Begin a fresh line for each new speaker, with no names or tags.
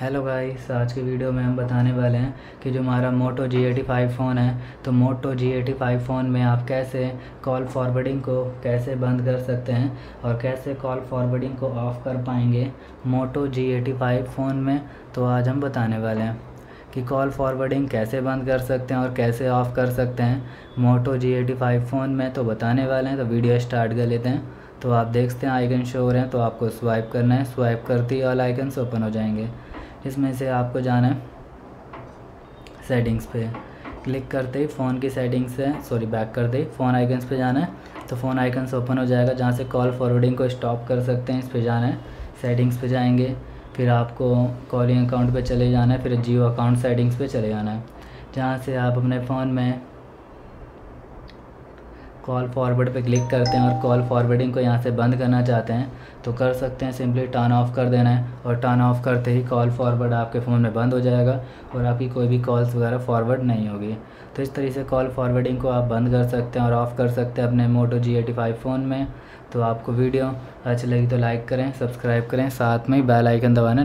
Hello guys आज के video में हम बताने वाले हैं कि जो हमारा Moto G eighty five phone है तो Moto G eighty five phone में आप कैसे कॉल फॉरवर्डिंग को कैसे बंद कर सकते हैं और कैसे कॉल फॉरवर्डिंग को ऑफ़ कर पाएँगे Moto G eighty five phone में तो आज हम बताने वाले हैं कि कॉल फॉरवर्डिंग कैसे बंद कर सकते हैं और कैसे ऑफ़ कर सकते हैं Moto G eighty five phone में तो बताने वाले हैं तो वीडियो स्टार्ट कर लेते हैं। तो आप देखते हैं आइकन शो हो रहे हैं तो आपको स्वाइप करना है। स्वाइप करते ही ऑल आइकन्स ओपन हो जाएँगे। इसमें से आपको जाना है सेटिंग्स पे। क्लिक करते ही फ़ोन की सेटिंग्स से सॉरी बैक करते ही फ़ोन आइकन्स पे जाना है। तो फ़ोन आइकन्स ओपन हो जाएगा, जहाँ से कॉल फॉरवर्डिंग को स्टॉप कर सकते हैं, इस पर जाना है। सेटिंग्स पे जाएँगे, फिर आपको कॉलिंग अकाउंट पे चले जाना है, फिर जियो अकाउंट सेटिंग्स पे चले जाना है। जहाँ से आप अपने फ़ोन में कॉल फॉरवर्ड पे क्लिक करते हैं और कॉल फॉरवर्डिंग को यहाँ से बंद करना चाहते हैं तो कर सकते हैं सिंपली टर्न ऑफ़ कर देना है और टर्न ऑफ़ करते ही कॉल फॉरवर्ड आपके फ़ोन में बंद हो जाएगा और आपकी कोई भी कॉल्स वगैरह फॉरवर्ड नहीं होगी। तो इस तरीके से कॉल फॉरवर्डिंग को आप बंद कर सकते हैं और ऑफ़ कर सकते हैं अपने Moto G eighty five phone में। तो आपको वीडियो अच्छी लगी तो लाइक करें सब्सक्राइब करें, साथ में ही बेल आइकन दबाना